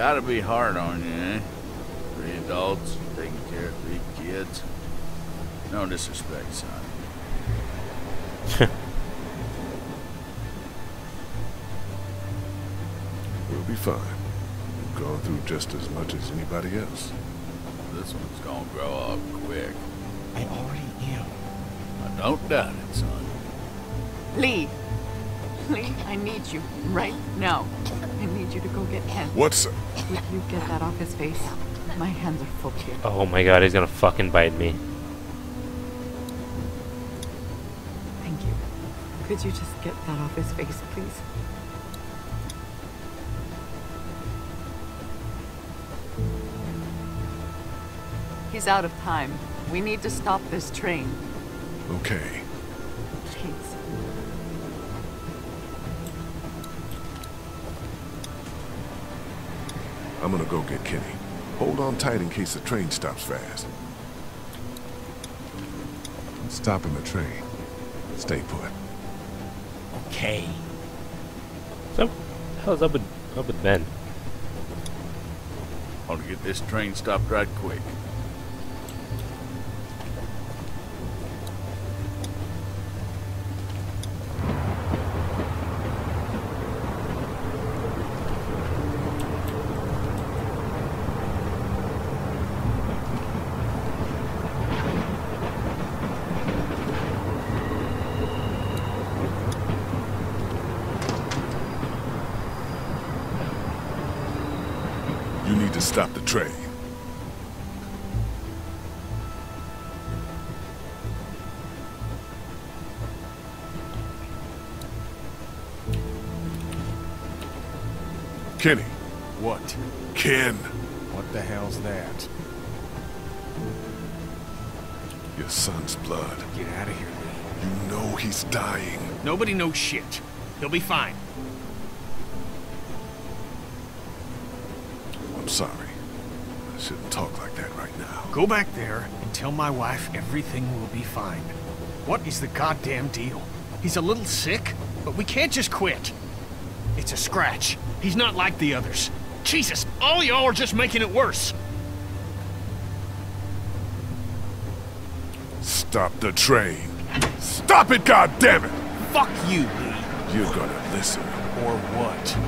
Gotta be hard on you, eh? Three adults, taking care of three kids. No disrespect, son. We'll be fine. We've gone through just as much as anybody else. This one's gonna grow up quick. I already am. I don't doubt it, son. Lee! Lee, I need you right now. I need you to go get Ken. What's... Would you get that off his face? My hands are full here. Oh my god, he's gonna fucking bite me. Thank you. Could you just get that off his face, please? He's out of time. We need to stop this train. Okay. I'm gonna go get Kenny. Hold on tight in case the train stops fast. I'm stopping the train. Stay put. Okay. So, what the hell's up with, up with Ben? Want to get this train stopped right quick. Kenny. What? Ken. What the hell's that? Your son's blood. Get out of here, Lee. You know he's dying. Nobody knows shit. He'll be fine. Oh, I'm sorry. I shouldn't talk like that right now. Go back there and tell my wife everything will be fine. What is the goddamn deal? He's a little sick, but we can't just quit. It's a scratch. He's not like the others. Jesus, all y'all are just making it worse. Stop the train. Stop it, goddammit! Fuck you, Lee. You're gonna listen. Or what?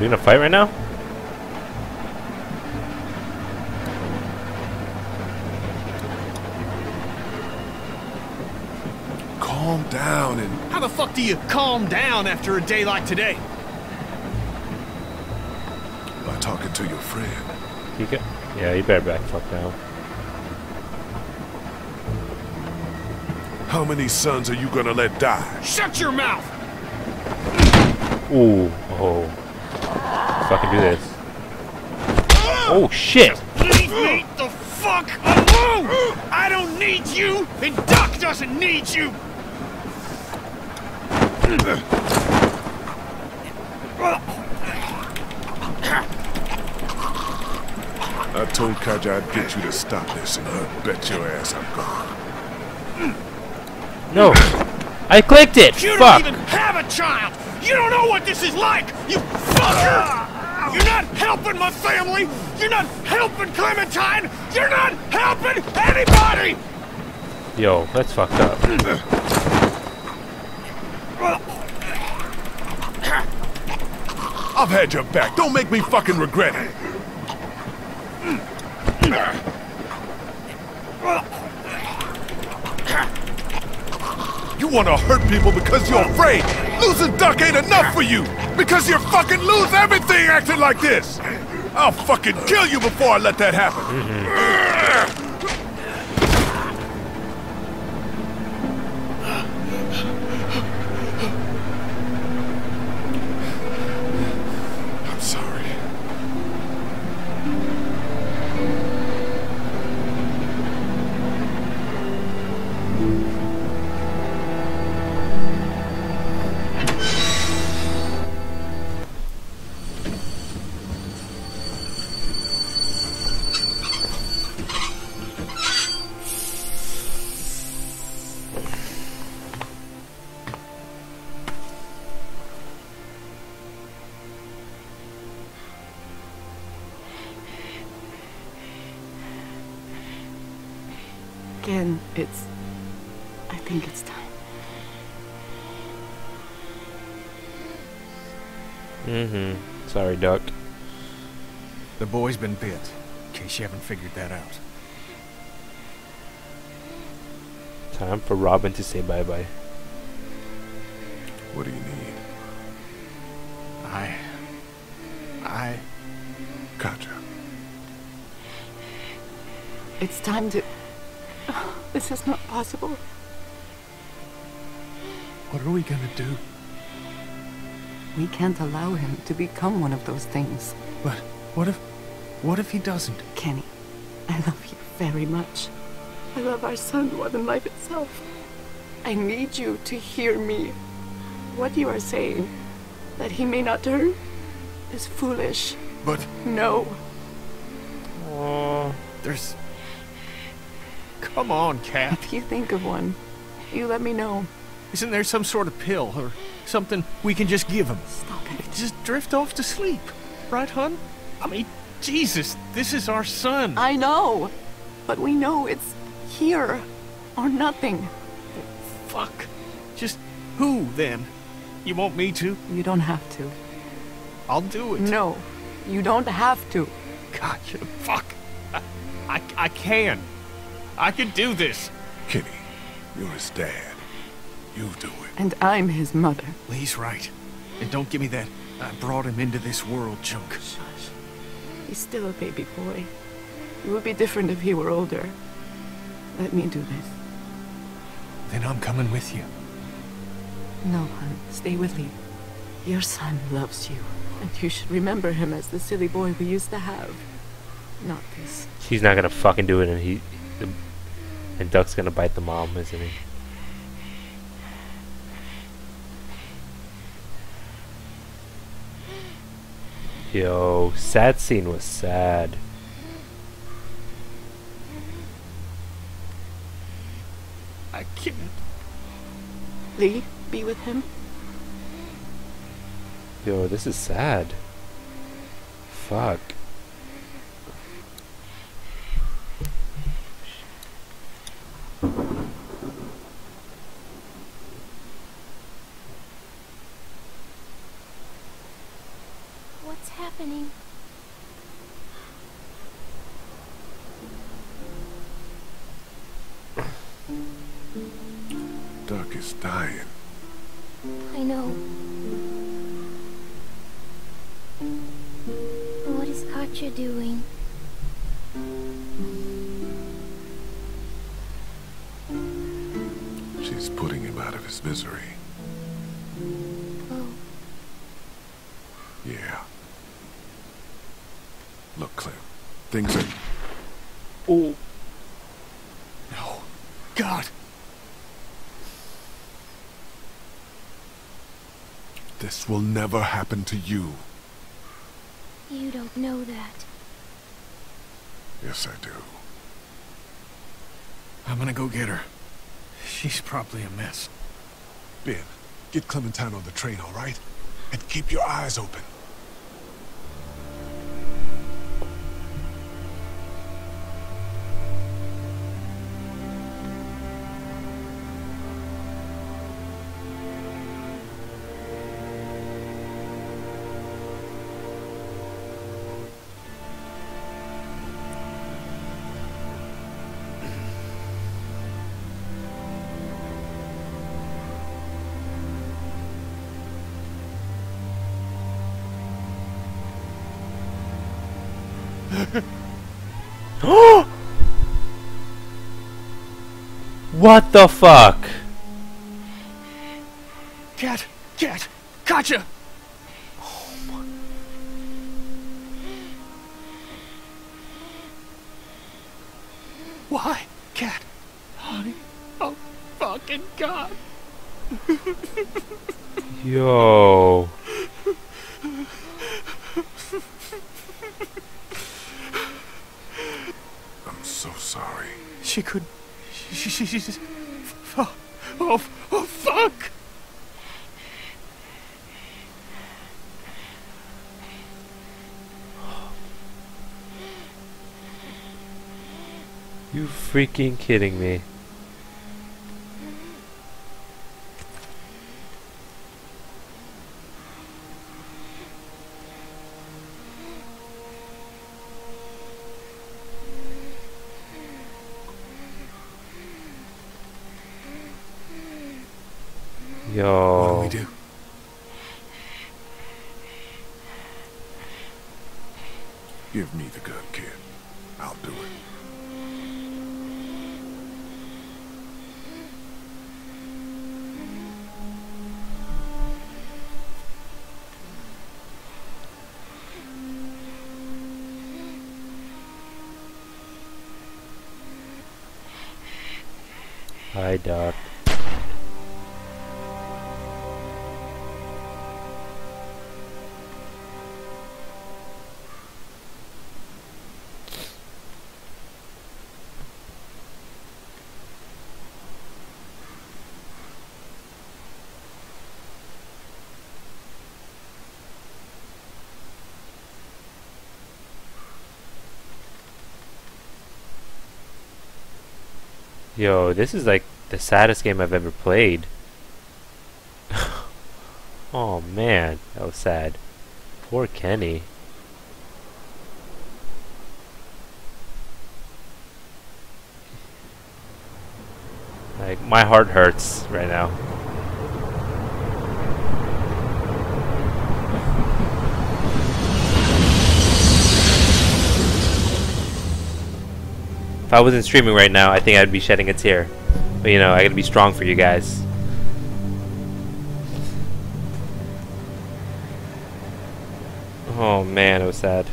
We gonna fight right now? Calm down and How the fuck do you calm down after a day like today? To your friend. You get, yeah, you better back the fuck down. How many sons are you gonna let die? Shut your mouth! Ooh, oh. Fucking do this. Oh shit! Leave me the fuck alone! I don't need you, and Duck doesn't need you! I told Katjaa I'd get you to stop this, and you bet your ass I'm gone. No! I clicked it! You Fuck! don't even have a child! You don't know what this is like! You fucker! You're not helping my family! You're not helping Clementine! You're not helping anybody! Yo, that's fucked up. I've had your back. Don't make me fucking regret it. Want to hurt people because you're afraid. Losing Duck ain't enough for you. Because you're fucking lose everything acting like this. I'll fucking kill you before I let that happen. I'm The boy's been bit, in case you haven't figured that out. Time for Robin to say bye-bye. What do you need? I... I... Gotcha. It's time to. This is not possible. What are we gonna do? We can't allow him to become one of those things. But what if... What if he doesn't? Kenny, I love you very much. I love our son more than life itself. I need you to hear me. What you are saying, that he may not turn, is foolish. But No. Oh, there's... Come on, Cat. If you think of one, you let me know. Isn't there some sort of pill or something we can just give him? Stop it. Just drift off to sleep. Right, hun? I mean, Jesus, this is our son. I know. But we know it's here or nothing. Fuck. Just who, then? You want me to? You don't have to. I'll do it. No, you don't have to. Gotcha. Fuck. I, I, I can. I can do this. Kenny, you're his dad. You do it. And I'm his mother. Lee's right. And don't give me that I brought him into this world junk. Shush. He's still a baby boy. It would be different if he were older. Let me do this. Then I'm coming with you. No, hon. Stay with me. Your son loves you. And you should remember him as the silly boy we used to have. Not this. he's not gonna fucking do it, and he, and Duck's gonna bite the mom, isn't he? Yo, sad scene was sad. I can't. Lee, be with him. Yo, this is sad. Fuck. What's happening? Duck is dying. I know. What is Katjaa doing? She's putting him out of his misery. Oh, Yeah. Look, Clem. Things are... Oh. No. God. This will never happen to you. you don't know that. Yes, I do. I'm gonna go get her. She's probably a mess. Ben, get Clementine on the train, all right? And keep your eyes open. What the fuck? Cat! Cat! Gotcha! Why? Cat? Honey? Oh, fucking God! Yo. I'm so sorry. She could. She. she, she, she oh, oh, oh, fuck! You freaking kidding me? Yo. What do we do? Give me the gun, kid. Doc. Yo, this is like the saddest game I've ever played. oh man, that was sad. Poor Kenny. Like, my heart hurts right now. If I wasn't streaming right now, I think I'd be shedding a tear. But you know, I gotta be strong for you guys. Oh man, it was sad.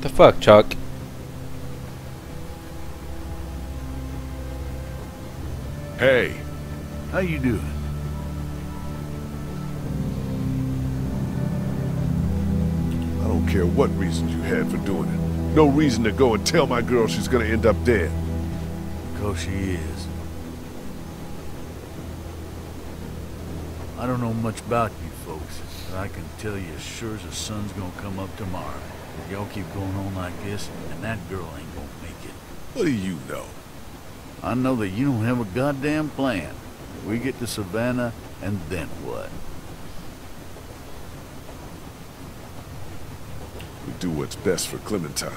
The fuck, Chuck? Hey, How you doing? I don't care what reasons you had for doing it. No reason to go and tell my girl she's gonna end up dead. Because she is. I don't know much about you folks, but I can tell you as sure as the sun's gonna come up tomorrow. If y'all keep going on like this, and that girl ain't gonna make it. What do you know? I know that you don't have a goddamn plan. We get to Savannah, and then what? We do what's best for Clementine.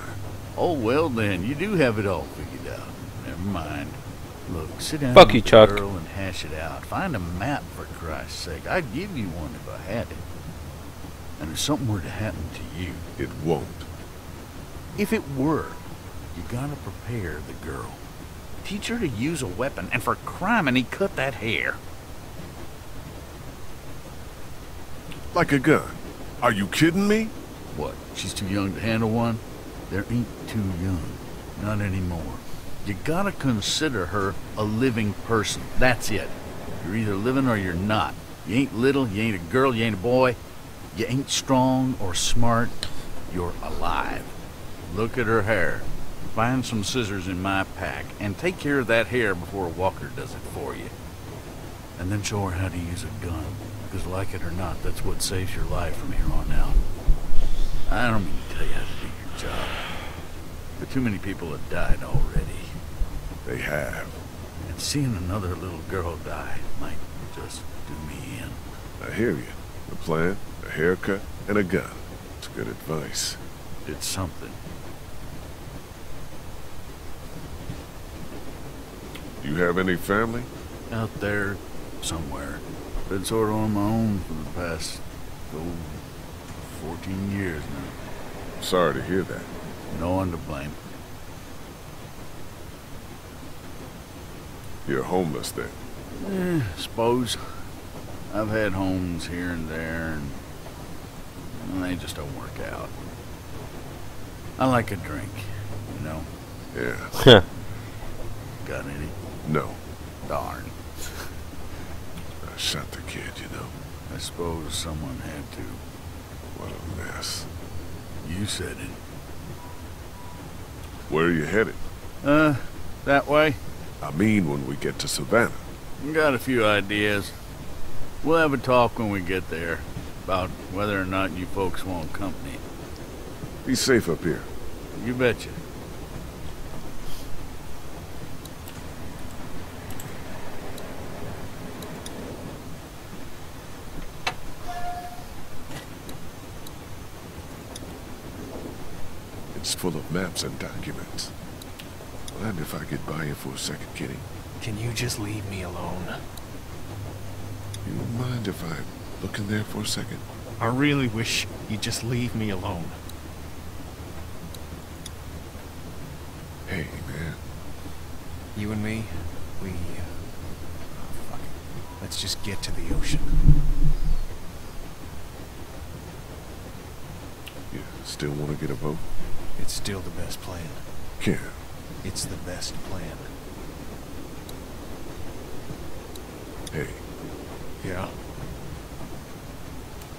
Oh, well then, you do have it all figured out. Never mind. Look, sit down Fuck with you, the Chuck. girl and hash it out. Find a map, for Christ's sake. I'd give you one if I had it. And if something were to happen to you, It won't. if it were, you gotta prepare the girl. Teach her to use a weapon, and for crime, he cut that hair. Like a gun. Are you kidding me? What, she's too young to handle one? There ain't too young. Not anymore. You gotta consider her a living person. That's it. You're either living or you're not. You ain't little, you ain't a girl, you ain't a boy. You ain't strong or smart. You're alive. Look at her hair. Find some scissors in my pack and take care of that hair before Walker does it for you. And then show her how to use a gun. Because like it or not, that's what saves your life from here on out. I don't mean to tell you how to do your job. But too many people have died already. They have. And seeing another little girl die might just do me in. I hear you. A plan, haircut, and a gun. It's good advice. It's something. Do you have any family? Out there, somewhere. Been sort of on my own for the past, oh, 14 years now. Sorry to hear that. No one to blame. You're homeless then. Eh, suppose. I've had homes here and there, and well, they just don't work out. I like a drink, you know. Yeah. Got any? No. Darn. I shot the kid, you know. I suppose someone had to. What a mess. You said it. Where are you headed? Uh, that way? I mean when we get to Savannah. Got a few ideas. We'll have a talk when we get there about whether or not you folks want company. Be safe up here. You betcha. It's full of maps and documents. Mind if I get by you for a second, Kitty? Can you just leave me alone? You mind if I look in there for a second? I really wish you'd just leave me alone. Hey, man. You and me, we... Uh, oh, fuck it. Let's just get to the ocean. You still want to get a boat? It's still the best plan. Yeah. It's the best plan. Hey, Yeah?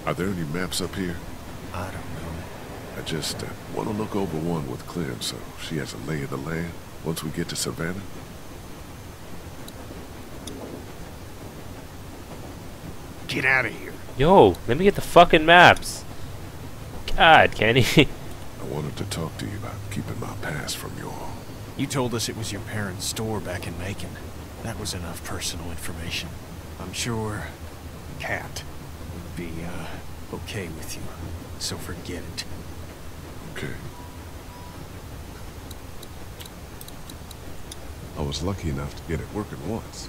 Are there any maps up here? I don't know. I just uh, want to look over one with Clem so she has a lay of the land once we get to Savannah. Get out of here. Yo, let me get the fucking maps. God, Kenny. I wanted to talk to you about keeping my past from you all. You told us it was your parents' store back in Macon. That was enough personal information. I'm sure Cat would be, uh, okay with you. So forget it. Okay. I was lucky enough to get it working once.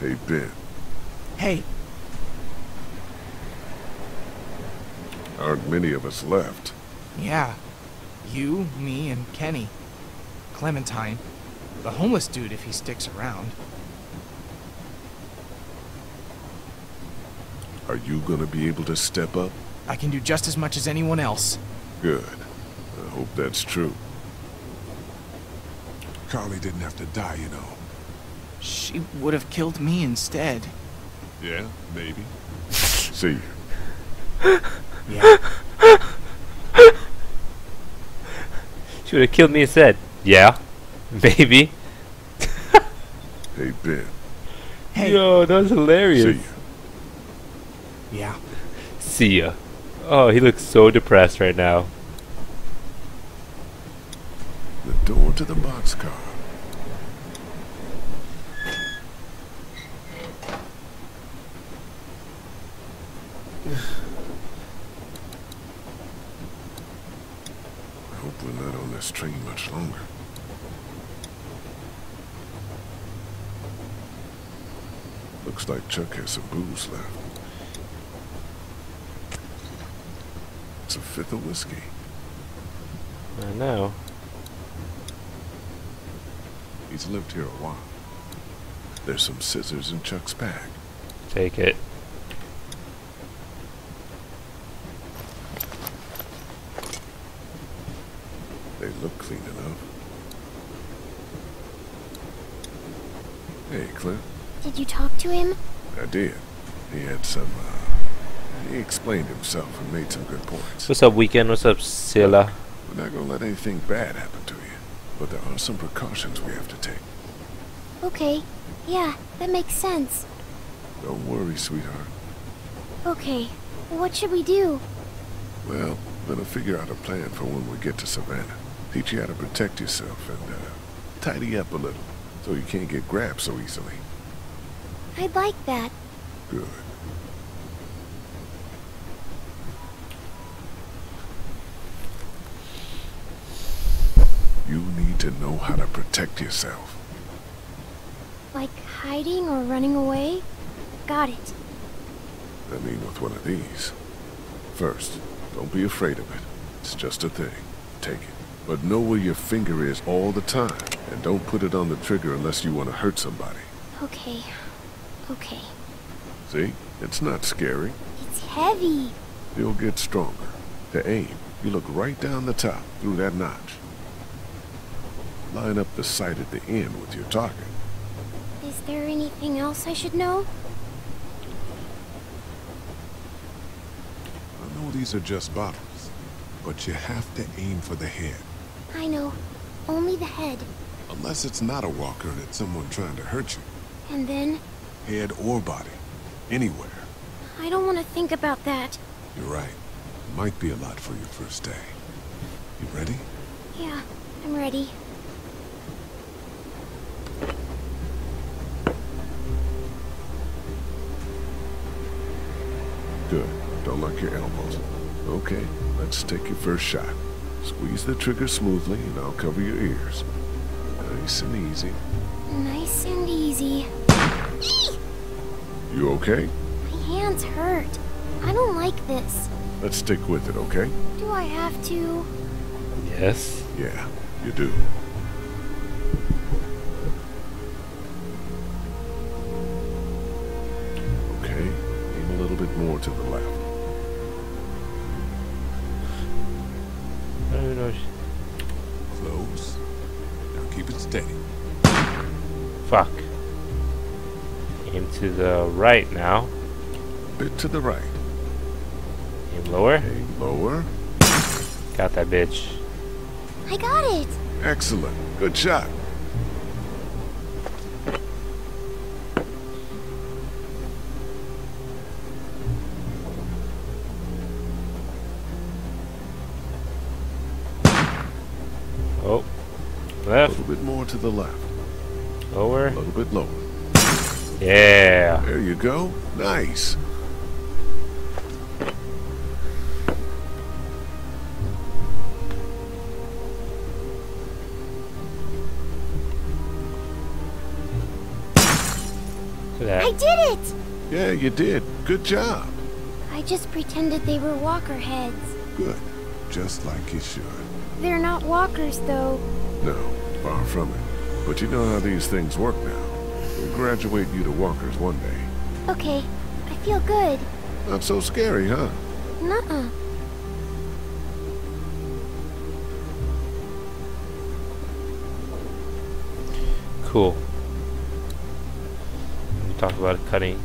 Hey, Ben. Hey, Aren't many of us left. yeah. You, me, and Kenny. Clementine. The homeless dude if he sticks around. Are you gonna be able to step up? I can do just as much as anyone else. Good. I hope that's true. Carley didn't have to die, you know. She would have killed me instead. Yeah, maybe. See you. Yeah. she would have killed me instead. Yeah, maybe. Hey, Ben. Hey. Yo, that was hilarious. See you. Yeah. See ya. Oh, he looks so depressed right now. The door to the boxcar. I hope we're not on this train much longer. Looks like Chuck has some booze left. It's a fifth of whiskey. I know. He's lived here a while. There's some scissors in Chuck's bag. Take it. They look clean enough. Hey, Cliff. Did you talk to him? I did. He had some, uh, he explained himself and made some good points. What's up, weekend? What's up, Silla? We're not gonna let anything bad happen to you, but there are some precautions we have to take. Okay. Yeah, that makes sense. Don't worry, sweetheart. Okay. What should we do? Well, gonna figure out a plan for when we get to Savannah. Teach you how to protect yourself and, uh, tidy up a little so you can't get grabbed so easily. I'd like that. Good. You need to know how to protect yourself. Like hiding or running away? Got it. I mean with one of these. First, don't be afraid of it. It's just a thing. Take it. But know where your finger is all the time. And don't put it on the trigger unless you want to hurt somebody. Okay. Okay. See? It's not scary. It's heavy. You'll get stronger. To aim, you look right down the top through that notch. line up the sight at the end with your target. Is there anything else I should know? I know these are just bottles, but you have to aim for the head. I know. Only the head. Unless it's not a walker and it's someone trying to hurt you. And then? Head or body. Anywhere. I don't want to think about that. You're right. Might be a lot for your first day. You ready? Yeah, I'm ready. Good. Don't lock your elbows. Okay, let's take your first shot. Squeeze the trigger smoothly and I'll cover your ears. Nice and easy. Nice and easy. You okay? My hands hurt. I don't like this. Let's stick with it, okay? Do I have to? Yes. Yeah, you do. Okay, aim a little bit more to the left. I don't even know. sh- Close. Now keep it steady. Fuck. Aim to the right now. Bit to the right. Aim lower. Aim lower. Got that bitch. I got it. Excellent. Good shot. Oh. Left. A little bit more to the left. Lower. A little bit lower. Yeah. There you go. Nice. Look I did it! Yeah, you did. Good job. I just pretended they were walker heads. Good. Just like you should. They're not walkers, though. No, far from it. But you know how these things work now. We'll graduate you to walkers one day. Okay, I feel good. Not so scary, huh? Nuh-uh. Cool. We talked about cutting,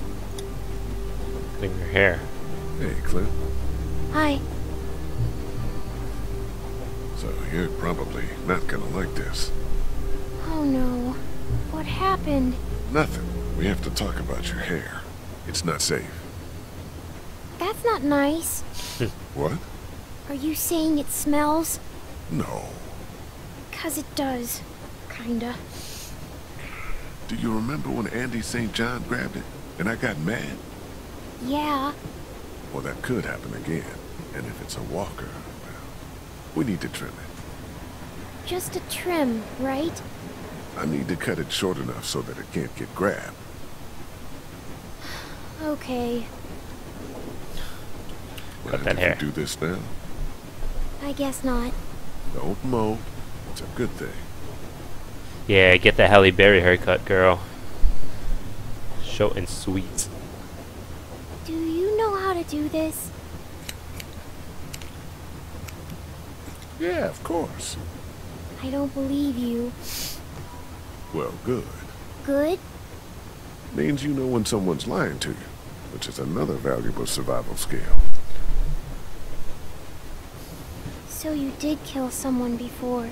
cutting your hair. Hey, Clint. Hi. So you're probably not gonna like this. Oh no. What happened? Nothing. We have to talk about your hair. It's not safe. That's not nice. What? Are you saying it smells? No. Cause it does. Kinda. Do you remember when Andy St. John grabbed it and I got mad? Yeah. Well, that could happen again. And if it's a walker, well, we need to trim it. Just a trim, right? I need to cut it short enough so that it can't get grabbed. Okay. Cut Mind that if hair. do this now? I guess not. Don't mow. It's a good thing. Yeah, get the Halle Berry haircut, girl. Short and sweet. Do you know how to do this? Yeah, of course. I don't believe you. Well, good. Good? Means you know when someone's lying to you, which is another valuable survival skill. So you did kill someone before.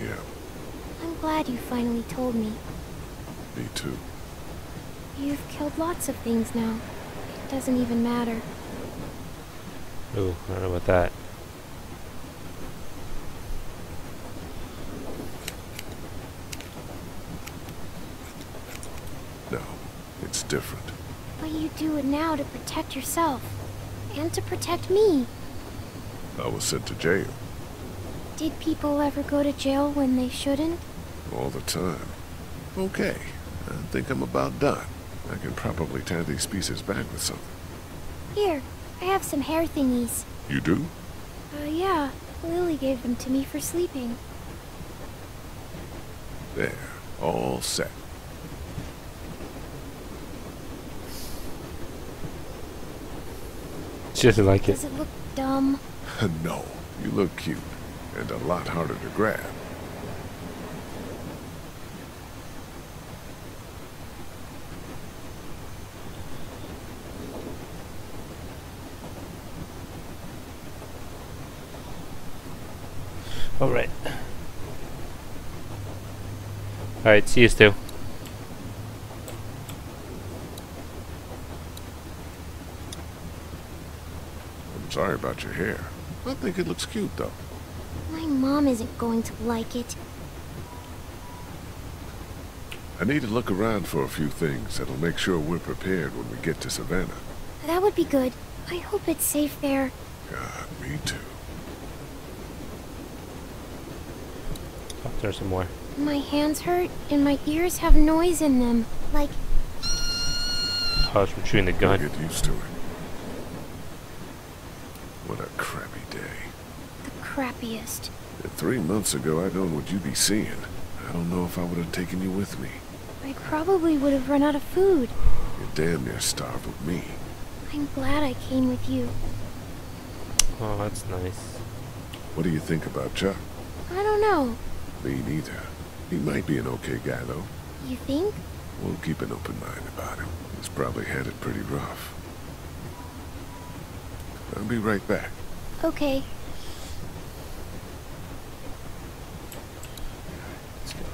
Yeah, I'm glad you finally told me. me too. You've killed lots of things now. It doesn't even matter. Ooh, I don't know about that. No, it's different. But you do it now to protect yourself. And to protect me. I was sent to jail Did people ever go to jail when they shouldn't? all the time. Okay, I think I'm about done. I can probably tie these pieces back with something. Here, I have some hair thingies. You do? Uh, yeah. Lily gave them to me for sleeping. There, all set. She doesn't like it. Does it look dumb? no, you look cute and a lot harder to grab. All right. All right, see you, still. Sorry about your hair. I think it looks cute, though. My mom isn't going to like it. I need to look around for a few things that'll make sure we're prepared when we get to Savannah. That would be good. I hope it's safe there. God, me too. Oh, Talk to her some more. My hands hurt and my ears have noise in them. Like, Oh, it's from chewing the I'll gun. get used to it. What a crappy day. the crappiest. Three months ago I'd known what you'd be seeing, I don't know if I would have taken you with me. I probably would have run out of food. You're damn near starved with me. I'm glad I came with you. Oh, that's nice. What do you think about Chuck? I don't know. Me neither. He might be an okay guy, though. You think? We'll keep an open mind about him. He's probably had it pretty rough. I'll be right back. Okay. Let's go.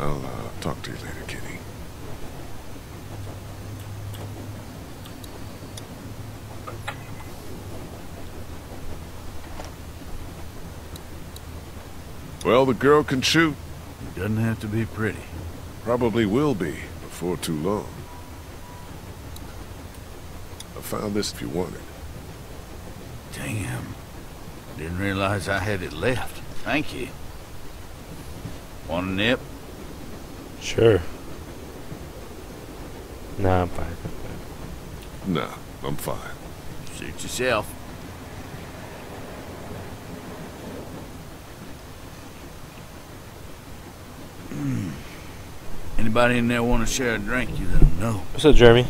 I'll uh, talk to you later, Kitty. Well, the girl can shoot. It doesn't have to be pretty. Probably will be before too long. I found this if you want it. Damn. Didn't realize I had it left. Thank you. Want a nip? Sure. Nah, I'm fine. I'm fine. Nah, I'm fine. Suit yourself. Hmm. Anybody in there want to share a drink? You let them know. What's up, Jeremy?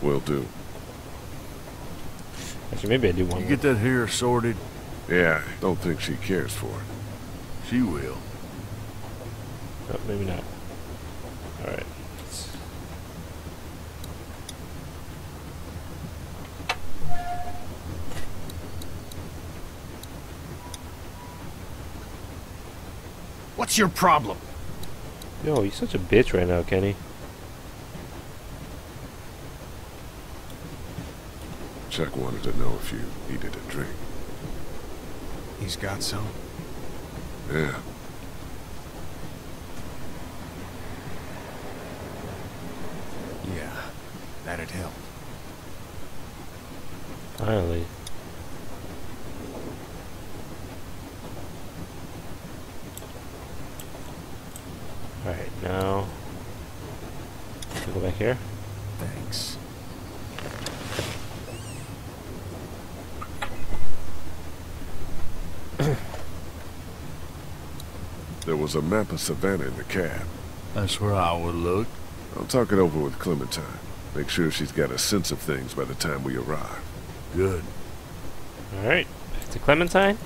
Will do. Actually, maybe I do want You one. get that hair sorted? Yeah, don't think she cares for it. She will. Oh, maybe not. Alright. What's your problem? Yo, you're such a bitch right now, Kenny. Chuck wanted to know if you needed a drink. He's got some. Yeah. Yeah, that'd help. Finally. Alright, now. we Go back here. Thanks. There was a map of Savannah in the cab. That's where I would look. I'll talk it over with Clementine. Make sure she's got a sense of things by the time we arrive. Good. Alright, back to Clementine.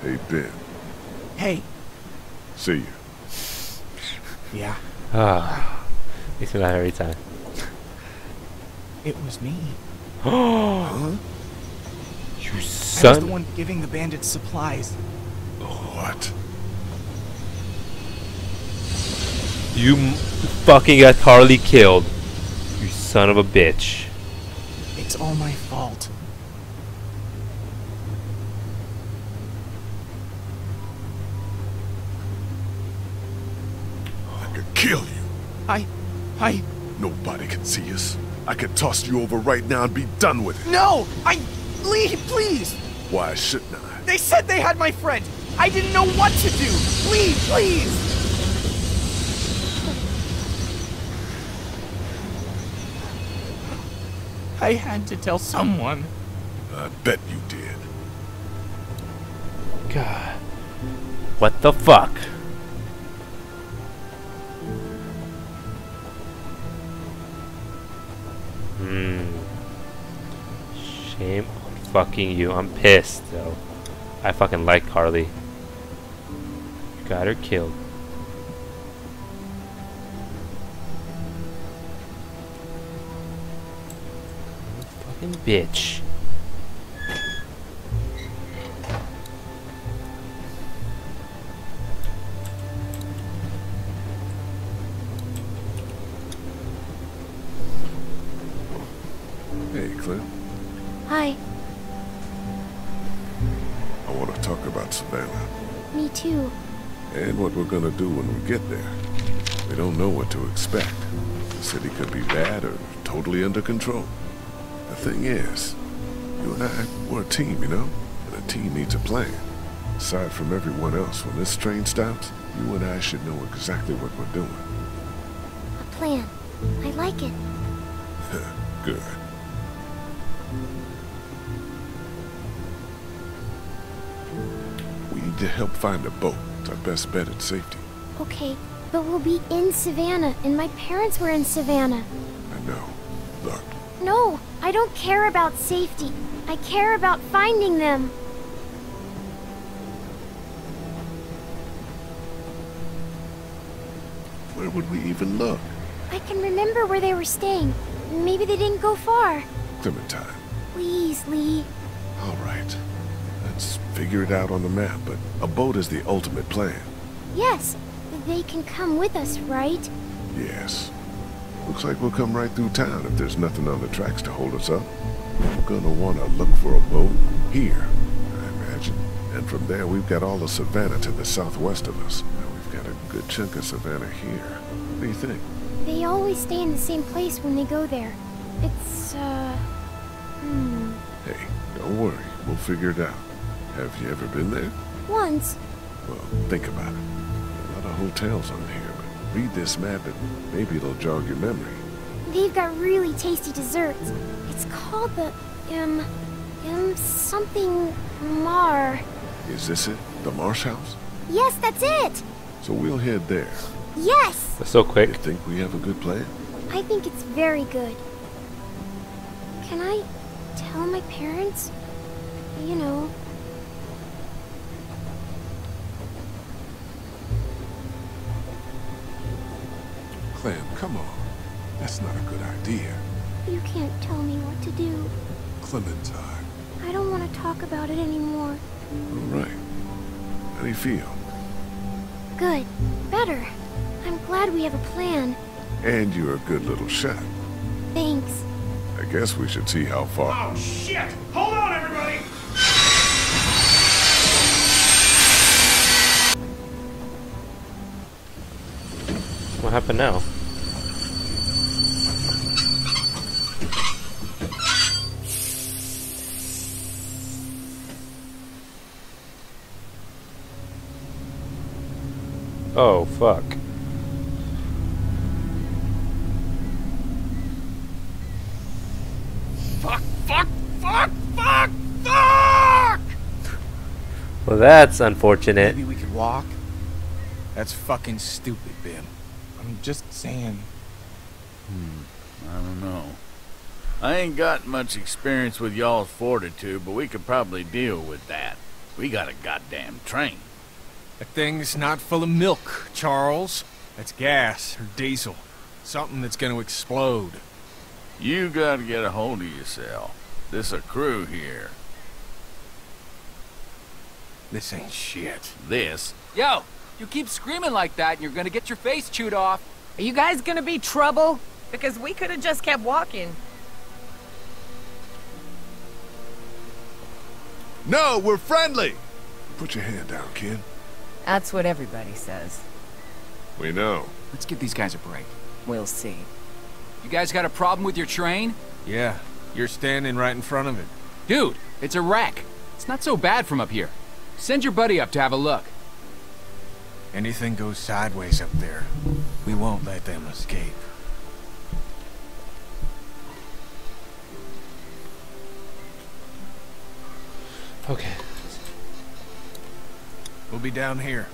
Hey, Ben. Hey. See you. Yeah, Ah, makes me laugh every time. it was me. You I was the son. one giving the bandits supplies. What? You fucking got Carley killed. You son of a bitch. It's all my fault. I could kill you. I... I... Nobody can see us. I could toss you over right now and be done with it. No! I... Leave, please! Why shouldn't I? They said they had my friend! I didn't know what to do! Please, please! I had to tell someone. I bet you did. God. What the fuck? On fucking you. I'm pissed though. I fucking like Carley. You got her killed. Fucking bitch. About Savannah. me too. And what we're gonna do when we get there. We don't know what to expect. The city could be bad or totally under control. The thing is, you and I, we're a team, you know? And a team needs a plan. Aside from everyone else, when this train stops, you and I should know exactly what we're doing. A plan. I like it. Good. To help find a boat. It's our best bet at safety. Okay, but we'll be in Savannah, and my parents were in Savannah. I know. Look, No, I don't care about safety. I care about finding them. where would we even look? I can remember where they were staying. Maybe they didn't go far. Clementine. Please, Lee. All right. Figure it out on the map, but a boat is the ultimate plan. Yes, they can come with us, right? Yes. Looks like we'll come right through town if there's nothing on the tracks to hold us up. We're gonna want to look for a boat here, I imagine. And from there, we've got all the Savannah to the southwest of us. Now we've got a good chunk of Savannah here. What do you think? They always stay in the same place when they go there. It's, uh... Hmm... Hey, don't worry. We'll figure it out. Have you ever been there? Once. Well, think about it. A lot of hotels on here, but read this map and maybe it'll jog your memory. They've got really tasty desserts. It's called the, um... Um, something... Mar. Is this it? The Marsh House? Yes, that's it! So we'll head there. Yes! That's so You quick. think we have a good plan? I think it's very good. Can I tell my parents? You know, come on. That's not a good idea. you can't tell me what to do. Clementine. I don't want to talk about it anymore. All right. How do you feel? Good. Better. I'm glad we have a plan. And you're a good little shot. Thanks. I guess we should see how far. Oh, shit! Hold on, everybody! What happened now? Oh, fuck. Fuck, fuck, fuck, fuck, fuck! Well, that's unfortunate. Maybe we could walk? That's fucking stupid, Ben. I'm just saying. Hmm, I don't know. I ain't got much experience with y'all's fortitude, but we could probably deal with that. We got a goddamn train. That thing's not full of milk, Charles. That's gas or diesel. Something that's gonna explode. You gotta get a hold of yourself. This a crew here. This ain't shit. This Yo, you keep screaming like that and you're gonna get your face chewed off. Are you guys gonna be trouble? Because we could have just kept walking. No, we're friendly. Put your hand down, kid. That's what everybody says. We know. Let's give these guys a break. We'll see. You guys got a problem with your train? Yeah, you're standing right in front of it. Dude, it's a wreck. It's not so bad from up here. Send your buddy up to have a look. Anything goes sideways up there, we won't let them escape. Okay. We'll be down here.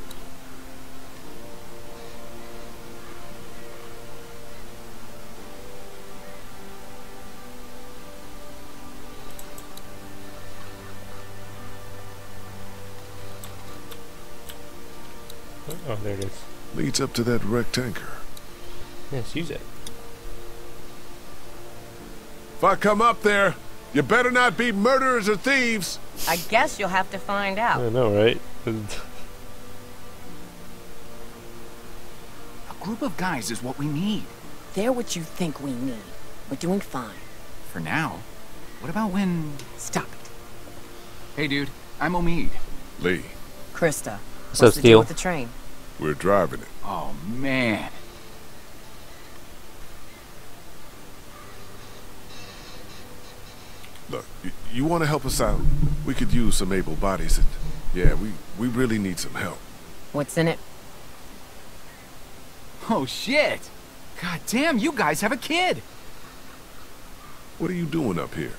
Oh, there it is. Leads up to that wrecked tanker. Yes, use it. If I come up there, you better not be murderers or thieves. I guess you'll have to find out. I know, right? A group of guys is what we need. They're what you think we need. We're doing fine. For now. What about when... Stop it. Hey, dude. I'm Omid. Lee, Krista. What's what's up, the deal Steel? with the train? we're driving it. Oh, man. Look, you, you want to help us out? We could use some able bodies, and yeah, we, we really need some help. What's in it? Oh, shit. God damn, you guys have a kid. What are you doing up here?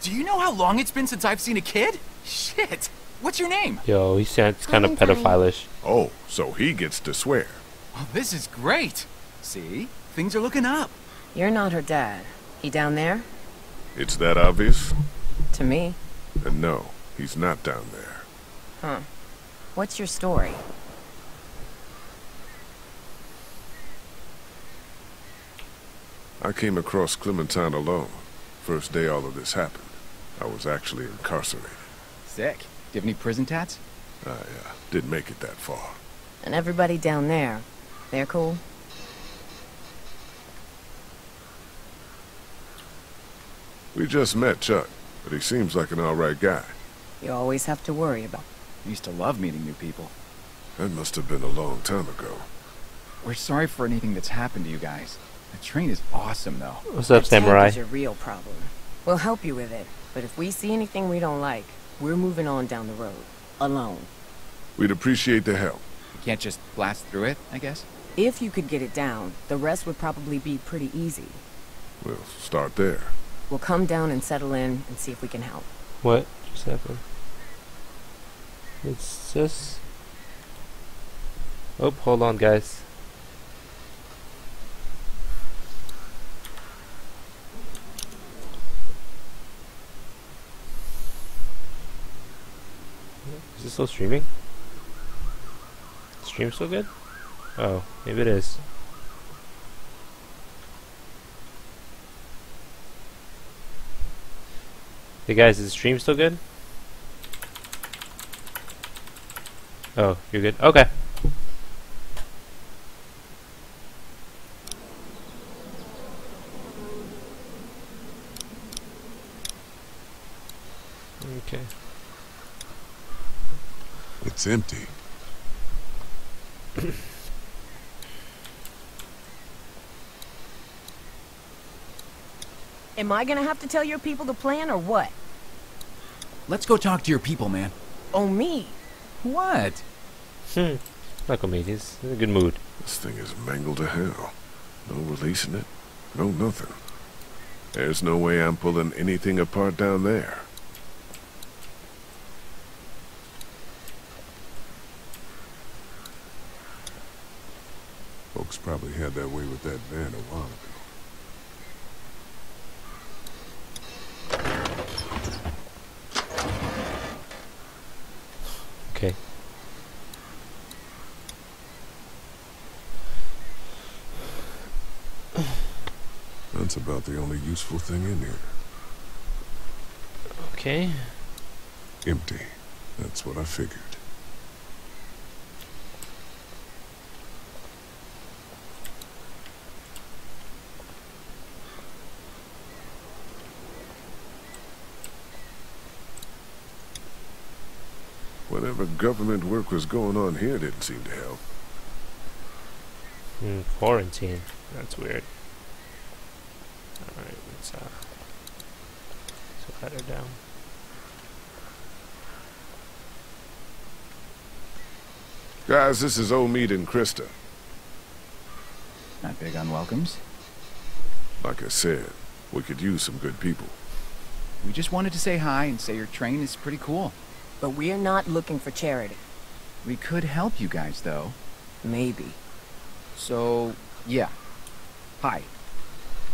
Do you know how long it's been since I've seen a kid? Shit. What's your name? Yo, he sounds kind of pedophilish. Oh, so he gets to swear. Well, this is great. See? Things are looking up. You're not her dad. He down there? It's that obvious? To me. And no, he's not down there. Huh. What's your story? I came across Clementine alone. First day all of this happened. I was actually incarcerated. Sick. Do you have any prison tats? I uh, didn't make it that far. And everybody down there, they're cool? We just met Chuck, but he seems like an alright guy. You always have to worry about. I used to love meeting new people. That must have been a long time ago. We're sorry for anything that's happened to you guys. The train is awesome, though. What's up, That tank Samurai? is your real problem. We'll help you with it, but if we see anything we don't like, we're moving on down the road. Alone. We'd appreciate the help. You can't just blast through it, I guess? If you could get it down, the rest would probably be pretty easy. We'll start there. We'll come down and settle in and see if we can help. What just happened? It's just. Oh, hold on, guys. Is this still streaming? Stream still good? Oh, maybe it is. Hey guys, is the stream still good? Oh, you're good? Okay. Okay. It's empty. Am I gonna have to tell your people the plan or what? Let's go talk to your people, man. Oh, me? What? Hmm. Michael made he's in a good mood. This thing is mangled to hell. No releasing it. No nothing. There's no way I'm pulling anything apart down there. Folks probably had their way with that van a while ago. Okay. That's about the only useful thing in here. Okay. Empty. That's what I figured. Whatever government work was going on here didn't seem to help. Hmm, quarantine. That's weird. Alright, let's uh let's her down. Guys, this is Omid and Krista. Not big on welcomes. Like I said, we could use some good people. We just wanted to say hi and say your train is pretty cool. But we're not looking for charity. We could help you guys, though. Maybe. So, yeah. Hi.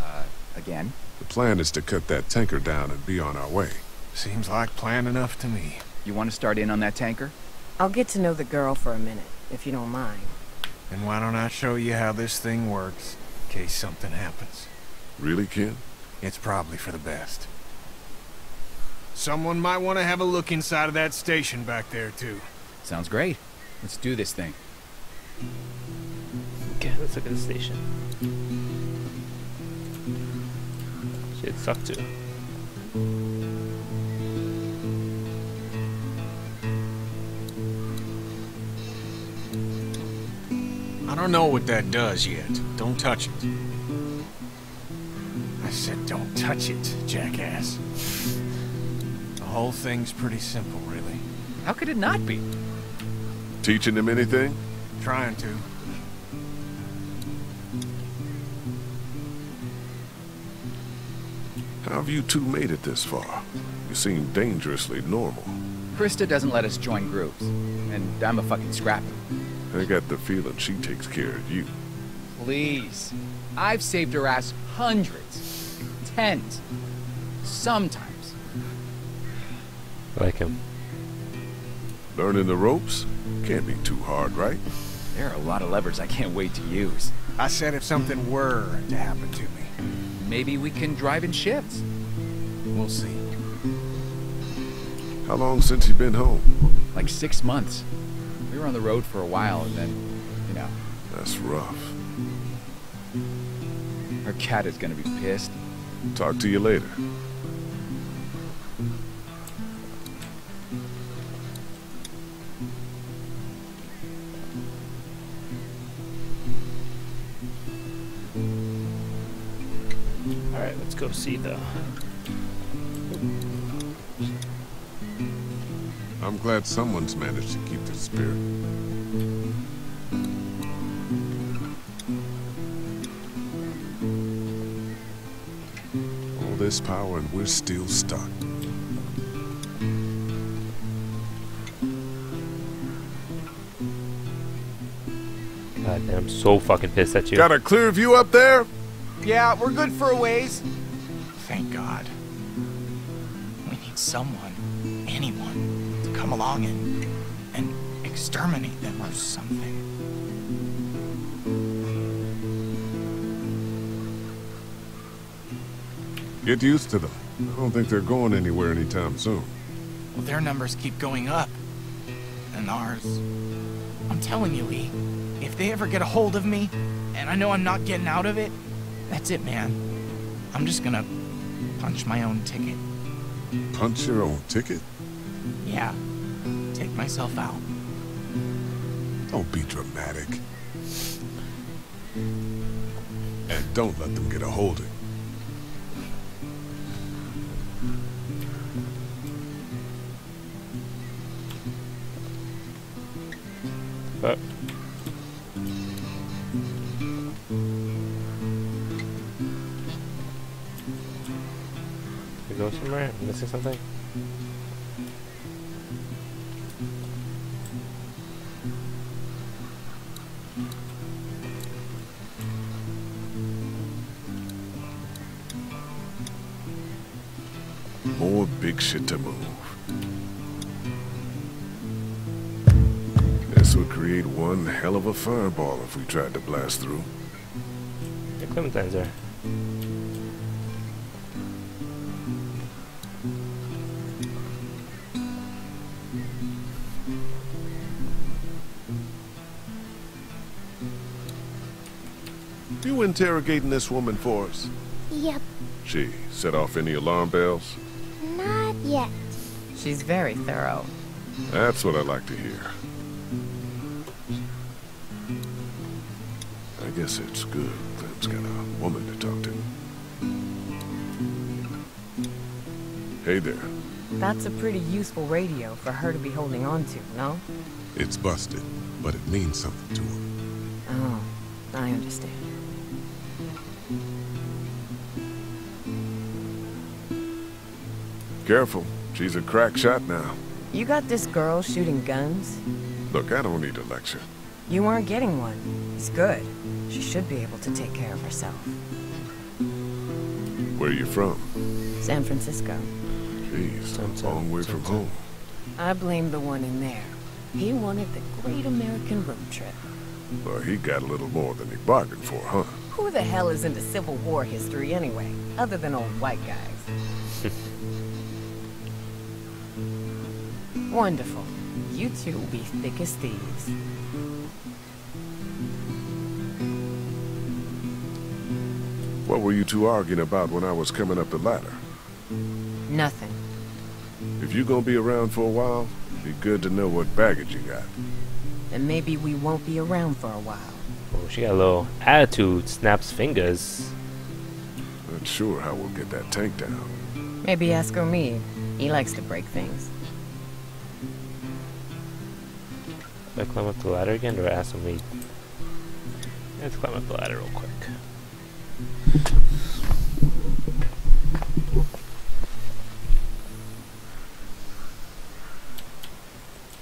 Uh, again. The plan is to cut that tanker down and be on our way. Seems like plan enough to me. You want to start in on that tanker? I'll get to know the girl for a minute, if you don't mind. And why don't I show you how this thing works, in case something happens? Really, Ken? It's probably for the best. Someone might want to have a look inside of that station back there, too. Sounds great. Let's do this thing. Okay, let's look at the station. Shit sucked too. I don't know what that does yet. Don't touch it. I said don't touch it, jackass. The whole thing's pretty simple, really. How could it not be? Teaching him anything? Trying to. How have you two made it this far? You seem dangerously normal. Krista doesn't let us join groups. And I'm a fucking scrapper. I got the feeling she takes care of you. Please. I've saved her ass hundreds. Tens. Sometimes. Like him. Learning the ropes? Can't be too hard, right? There are a lot of levers I can't wait to use. I said if something were to happen to me. Maybe we can drive in shifts. We'll see. How long since you've been home? Like six months. We were on the road for a while and then, you know, That's rough. our cat is gonna be pissed. Talk to you later. Go see the I'm glad someone's managed to keep the spirit. All this power and we're still stuck. God damn, I'm so fucking pissed at you. Got a clear view up there? Yeah, we're good for a ways. Someone, anyone, to come along and and exterminate them or something. Get used to them. I don't think they're going anywhere anytime soon. Well, their numbers keep going up. And ours. I'm telling you, Lee, if they ever get a hold of me, and I know I'm not getting out of it, that's it, man. I'm just gonna punch my own ticket. Punch your own ticket? Yeah. Take myself out. Don't be dramatic. And don't let them get a hold of you. But go somewhere? I'm missing something? More big shit to move. This would create one hell of a fireball if we tried to blast through. The Clementine's there. Interrogating this woman for us? Yep, She set off any alarm bells? not yet. She's very thorough. That's what I like to hear. I guess it's good Clem's got a woman to talk to. Hey there. That's a pretty useful radio for her to be holding on to, no? It's busted, but it means something to her. Oh, I understand. Careful. She's a crack shot now. You got this girl shooting guns? Look, I don't need a lecture. You aren't getting one. It's good. She should be able to take care of herself. Where are you from? San Francisco. Jeez, Dun, a dun, long way from home. I blame the one in there. He wanted the great American road trip. Well, he got a little more than he bargained for, huh? Who the hell is into Civil War history anyway, other than old white guys? Wonderful. You two will be thick as thieves. What were you two arguing about when I was coming up the ladder? Nothing. If you're gonna be around for a while, it'd be good to know what baggage you got. And maybe we won't be around for a while. Oh, she got a little attitude. Snaps fingers. Not sure how we'll get that tank down. Maybe ask Omid. He likes to break things. Do I climb up the ladder again or ask him lead? Let's climb up the ladder real quick.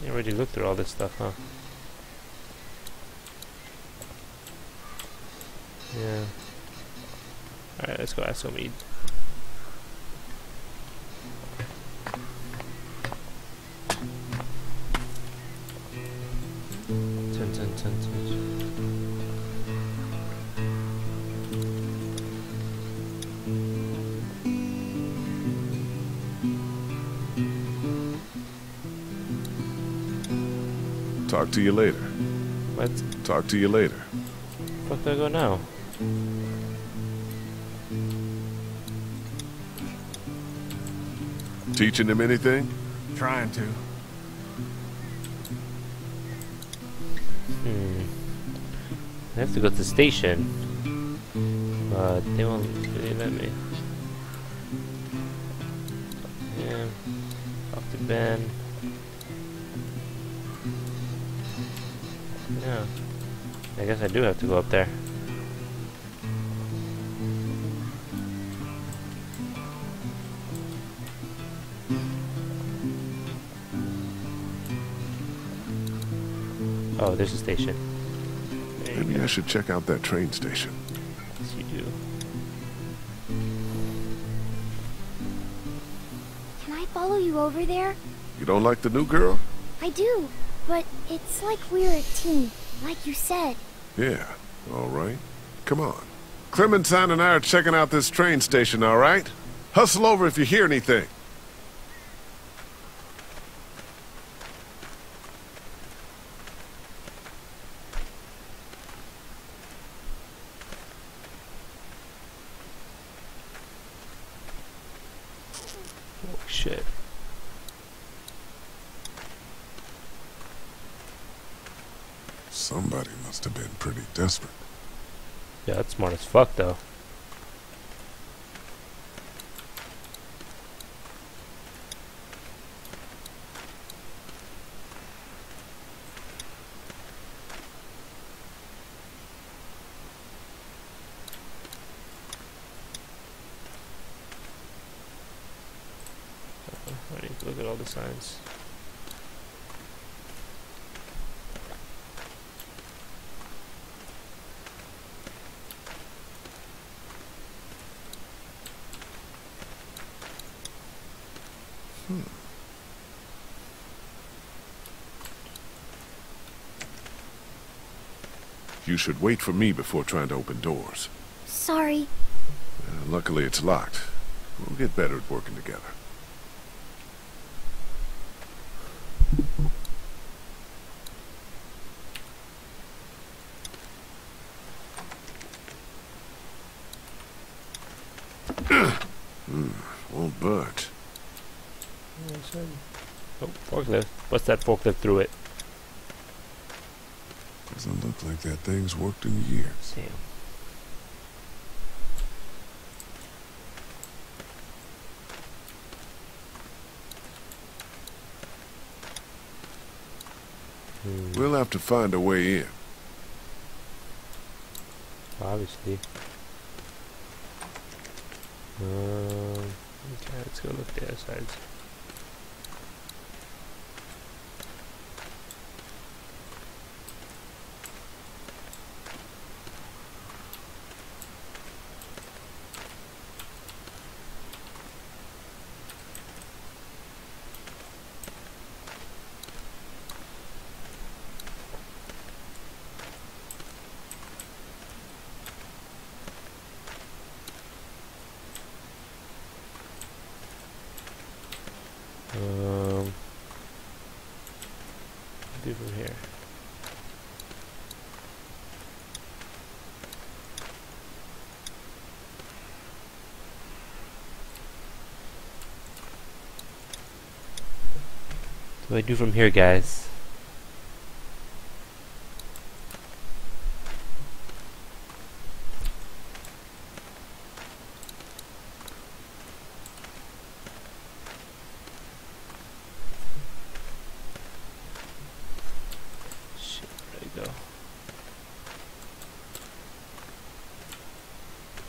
You already looked through all this stuff, huh? Yeah. Alright, let's go ask Omid. Talk to you later. What? Talk to you later. Where do I go now? Teaching him anything? Trying to. Hmm. I have to go to the station. But they won't really let me. Do have to go up there. Oh, there's a station. There Maybe go. I should check out that train station. Yes, you do. Can I follow you over there? You don't like the new girl? I do, but it's like we're a team, like you said. Yeah, all right. Come on. Clementine and I are checking out this train station, all right? Hustle over if you hear anything. Oh, shit. Somebody must have been pretty desperate. Yeah, that's smart as fuck, though. Uh, I need to look at all the signs. You should wait for me before trying to open doors. Sorry. Uh, luckily, it's locked. We'll get better at working together. Hmm, won't budge. Oh, forklift. What's that forklift through it? Doesn't like that thing's worked in years. Damn. Hmm, We'll have to find a way in. obviously. Um, okay, let's go look the other sides. Do I do from here, guys?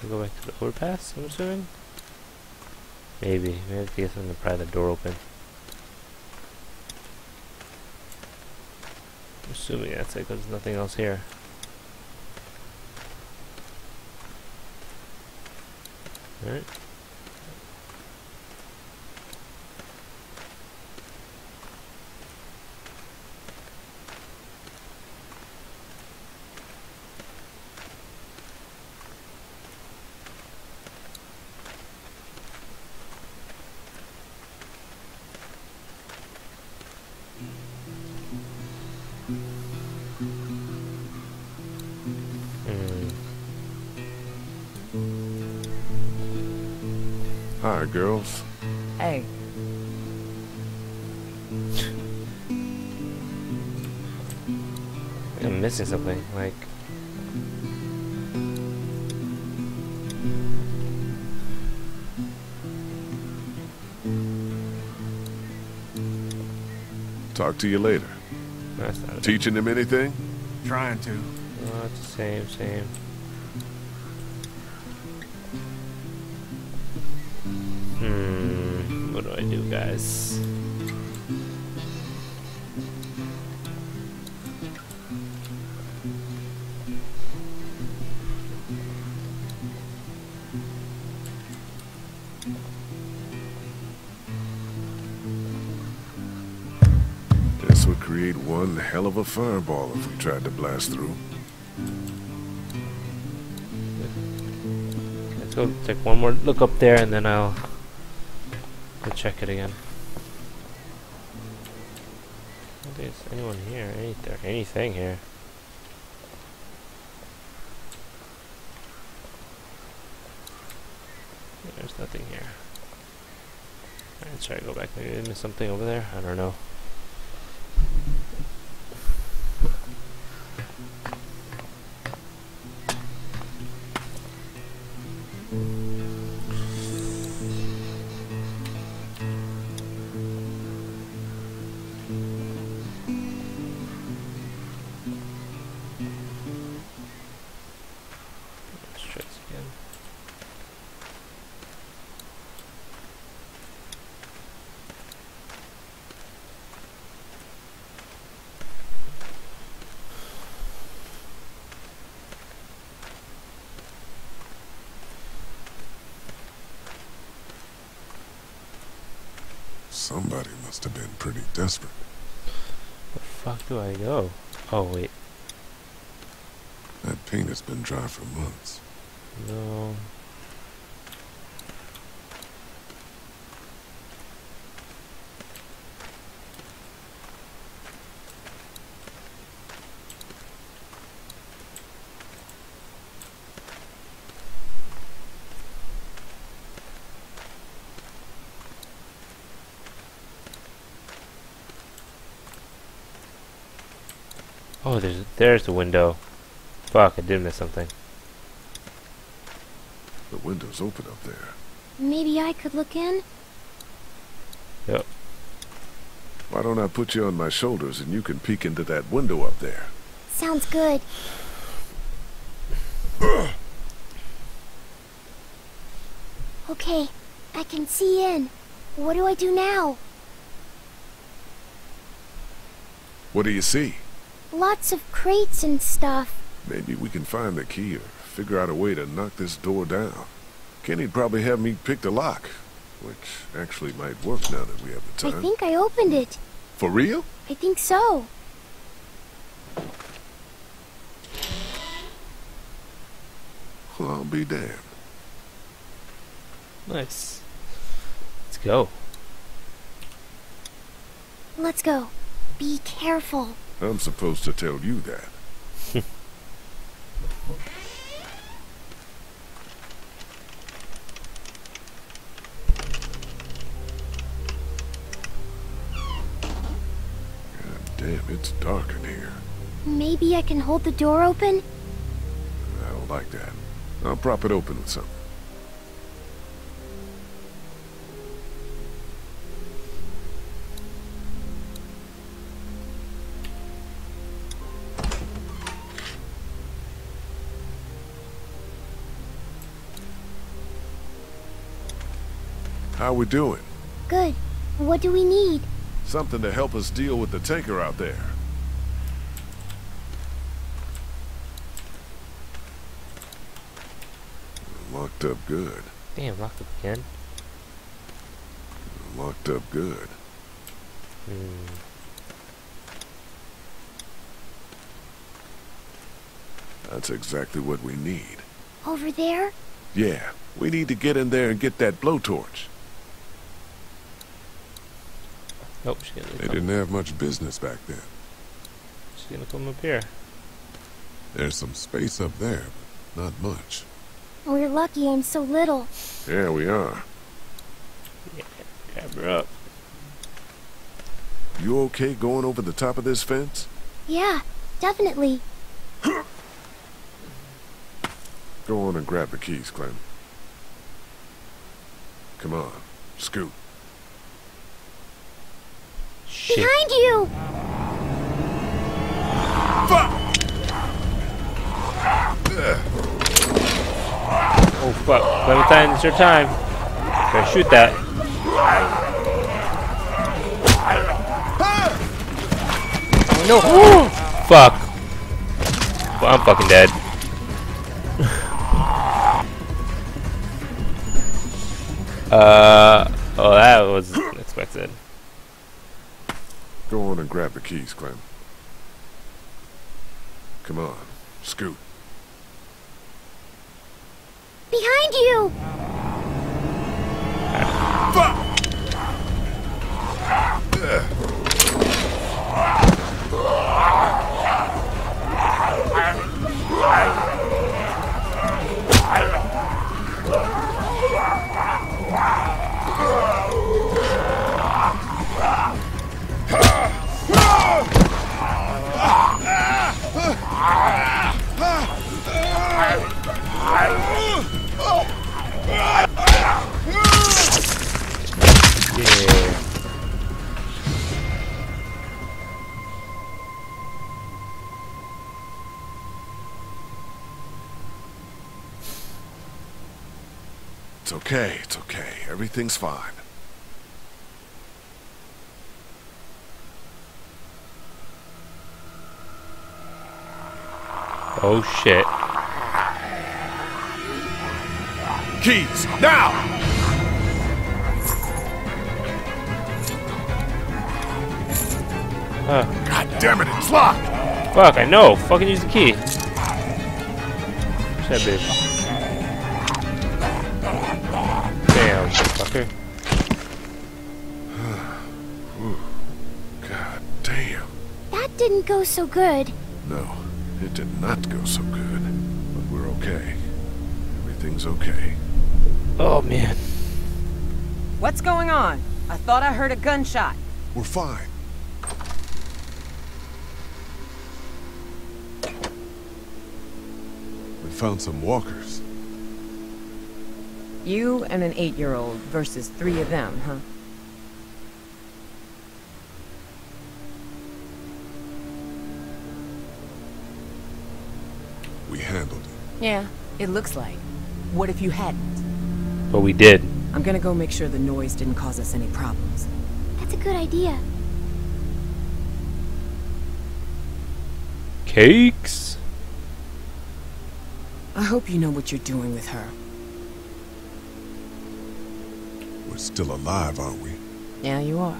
Go back to the overpass, I'm assuming? Maybe. Maybe I have to get something to pry the door open. Assuming that's it, because there's nothing else here. Alright. Girls. Hey, I think I'm missing something. Like, Talk to you later. that's not it. Teaching him anything? Trying to. Oh, the same, same. Guys? This would create one hell of a fireball if we tried to blast through. Let's go take one more look up there and then I'll check it again. I there's anyone here, anything, anything here. There's nothing here. Alright, try to go back. Maybe I missed something over there? I don't know. Oh, there's there's the window. Fuck, I did miss something. The window's open up there. Maybe I could look in? Yep. Why don't I put you on my shoulders and you can peek into that window up there? Sounds good. Okay, I can see in. What do I do now? What do you see? Lots of crates and stuff. Maybe we can find the key or figure out a way to knock this door down. Kenny'd probably have me pick the lock, which actually might work now that we have the time. I think I opened it. For real? I think so. Well, I'll be damned. Nice. Let's go. Let's go. Be careful. I'm supposed to tell you that. God damn, it's dark in here. Maybe I can hold the door open? I don't like that. I'll prop it open with something. How we doing? Good. What do we need? Something to help us deal with the tanker out there. Locked up good. Damn, locked up again. Locked up good. Hmm. That's exactly what we need. Over there? Yeah, we need to get in there and get that blowtorch. Nope, she's gonna They come. didn't have much business back then. She's gonna come up here. There's some space up there, but not much. We're lucky I'm so little. Yeah, we are. Yeah, Grab her up. You okay going over the top of this fence? Yeah, definitely. Go on and grab the keys, Clem. Come on, scoot. Shit. Behind you! Oh fuck. Clementine, it's your time. Gotta shoot that. Oh no! fuck. Well, I'm fucking dead. uh. Oh, that was unexpected. Go on and grab the keys, Clem. Come on, scoot. Behind you! Yeah. It's okay, it's okay. Everything's fine. Oh shit. Keys, now! Uh, God damn it, it's locked! fuck, I know. Fucking use the key. That bitch. Go so good. No, it did not go so good. But we're okay. Everything's okay. Oh man. What's going on? I thought I heard a gunshot. We're fine. We found some walkers. You and an eight-year-old versus three of them, huh? We handled it. Yeah, it looks like. What if you hadn't? But we did. I'm gonna go make sure the noise didn't cause us any problems. That's a good idea. Cakes? I hope you know what you're doing with her. We're still alive, aren't we? Yeah, you are.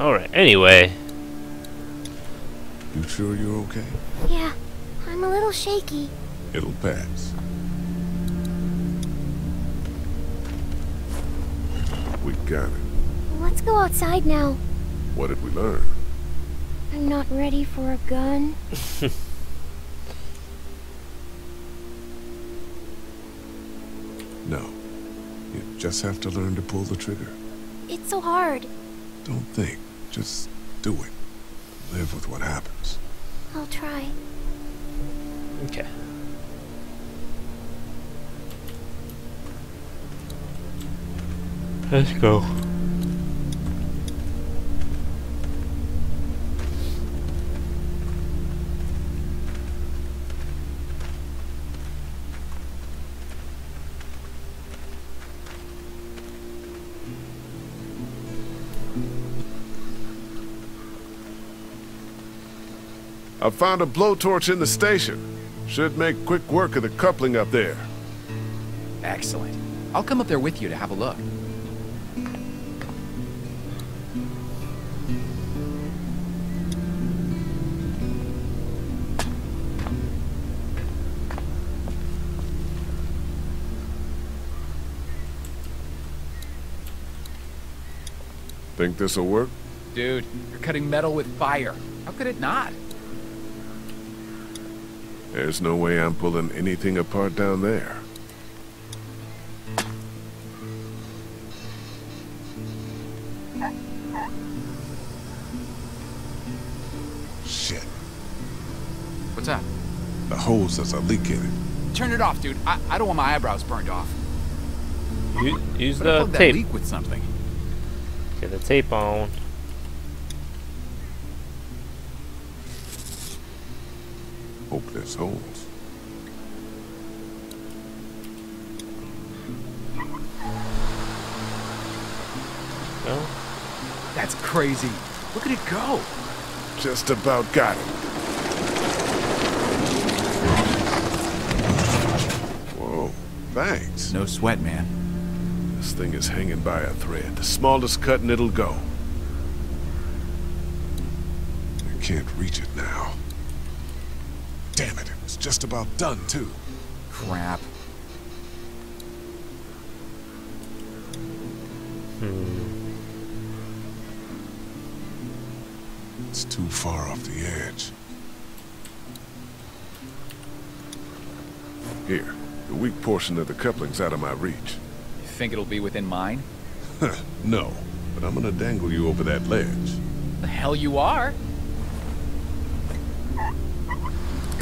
Alright, anyway. Sure you're okay? Yeah, I'm a little shaky. It'll pass. We got it. Let's go outside now. What did we learn? I'm not ready for a gun. No. You just have to learn to pull the trigger. It's so hard. Don't think. Just do it. Live with what happens. Try. Okay. Let's go. I found a blowtorch in the station. Should make quick work of the coupling up there. Excellent. I'll come up there with you to have a look. Think this'll work? Dude, you're cutting metal with fire. How could it not? There's no way I'm pulling anything apart down there. Shit. What's that? The hose has a leak in it. Turn it off, dude. I, I don't want my eyebrows burned off. U- use But I the plugged that tape. leak with something. Get the tape on. Hope there's holes. No? That's crazy. Look at it go. Just about got it. Whoa, thanks. No sweat, man. This thing is hanging by a thread. The smallest cut and it'll go. I can't reach it now. Damn it, it was just about done, too. Crap. Hmm. It's too far off the edge. Here, the weak portion of the coupling's out of my reach. You think it'll be within mine? no, but I'm gonna dangle you over that ledge. The hell you are?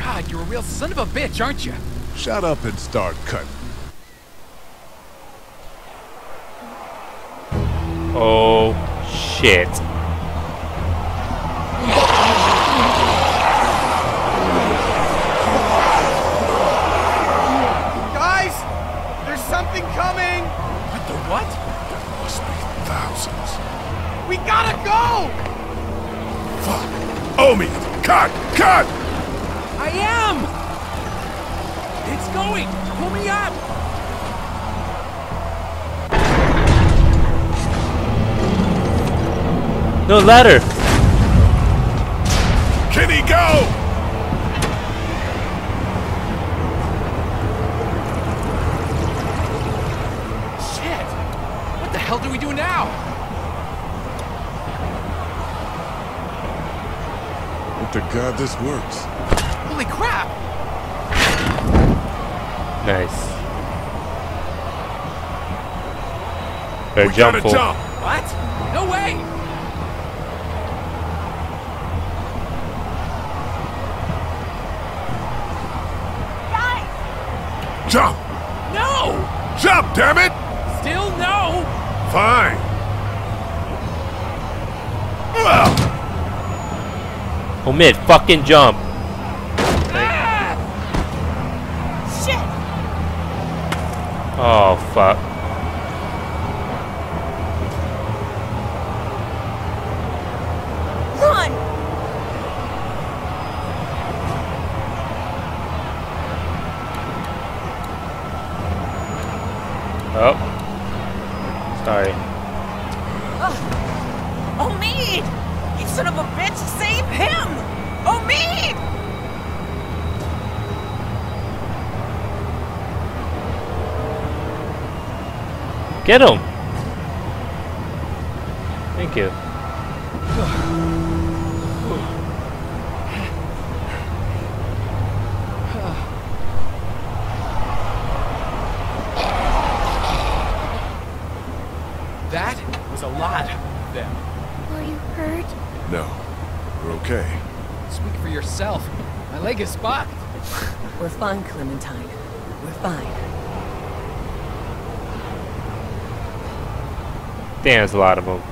God, you're a real son of a bitch, aren't you? Shut up and start cutting. Oh, shit. Guys, there's something coming. What the what? There must be thousands. We gotta go. Fuck. Omi! Cut! Cut! Going! Pull me up! No ladder. Kitty, go! Shit! What the hell do we do now? Hope to God this works. Nice. Better we jump, gotta jump! What? No way! Jump! No! Jump, damn it! Still no! Fine. Omid, fucking jump. Get him! Thank you. That was a lot of them. Are you hurt? No. We're okay. Speak for yourself. My leg is fucked. We're fine, Clementine. We're fine. Damn, there's a lot of them.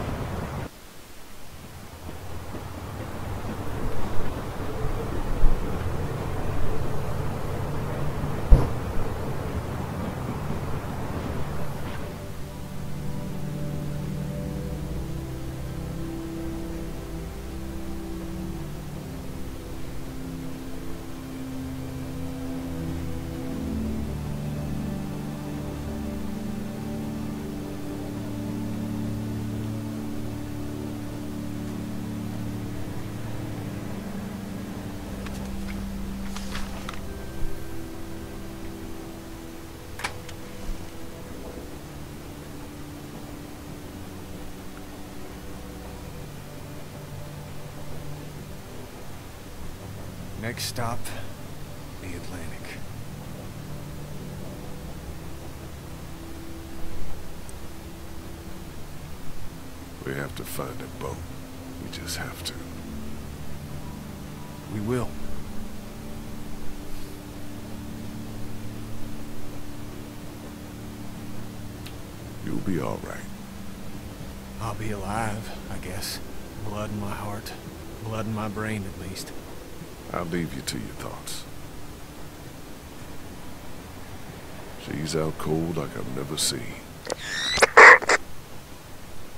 Next stop, the Atlantic. We have to find a boat. We just have to. We will. You'll be all right. I'll be alive, I guess. Blood in my heart. Blood in my brain, at least. I'll leave you to your thoughts. She's out cold like I've never seen.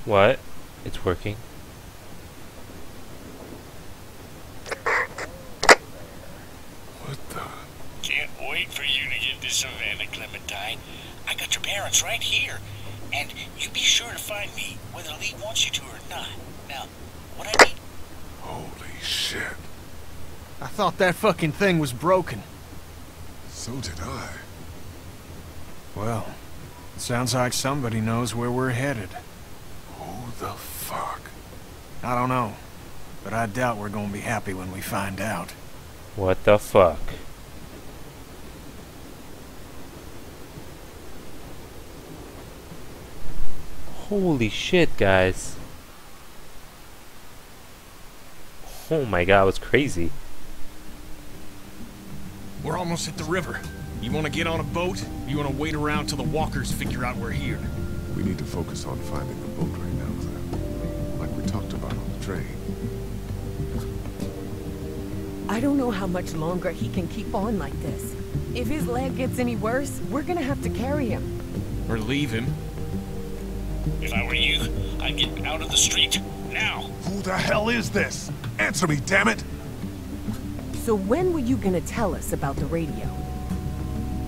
What? It's working. What the? Can't wait for you to get to Savannah, Clementine. I got your parents right here. And you be sure to find me, whether Lee wants you to or not. Now, what I need... Holy shit. I thought that fucking thing was broken. So did I. Well, sounds like somebody knows where we're headed. Who the fuck? I don't know, but I doubt we're gonna be happy when we find out. What the fuck? Holy shit, guys. Oh my god, it was crazy. We're almost at the river. You wanna get on a boat? You wanna wait around till the walkers figure out we're here? We need to focus on finding the boat right now, Clem. Like we talked about on the train. I don't know how much longer he can keep on like this. If his leg gets any worse, we're gonna have to carry him. Or leave him. If I were you, I'd get out of the street. Now! Who the hell is this? Answer me, damn it! So when were you gonna tell us about the radio?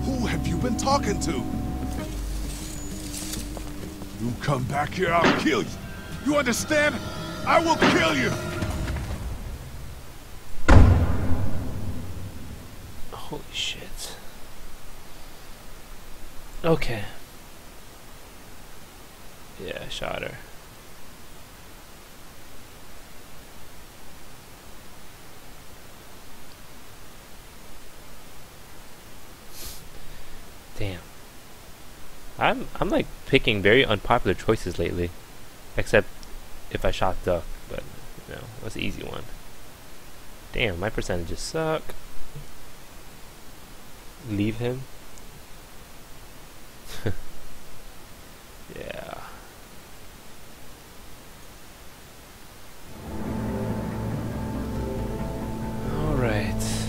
Who have you been talking to? You come back here, I'll kill you. You understand? I will kill you! Holy shit. Okay. Yeah, I shot her. Damn. I'm I'm like picking very unpopular choices lately. Except if I shot duck, but you know, that's an easy one. Damn, my percentages suck. Leave him? yeah. Alright.